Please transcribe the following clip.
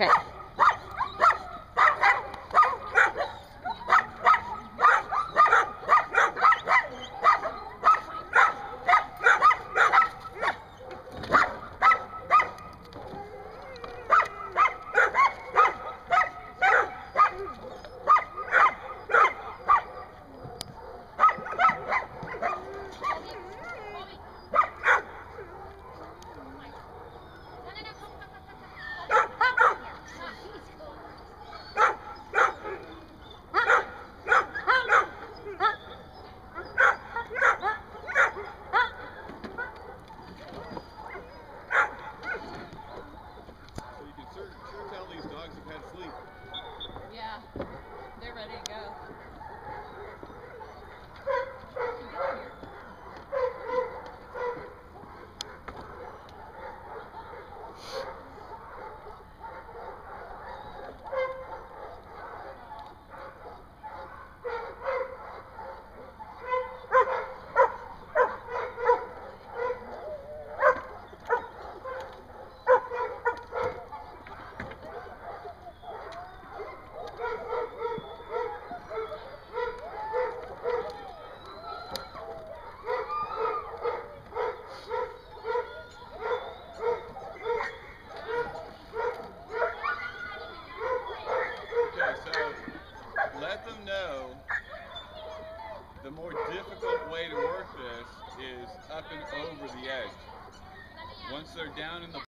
Okay. Let them know the more difficult way to work this is up and over the edge. Once they're down in the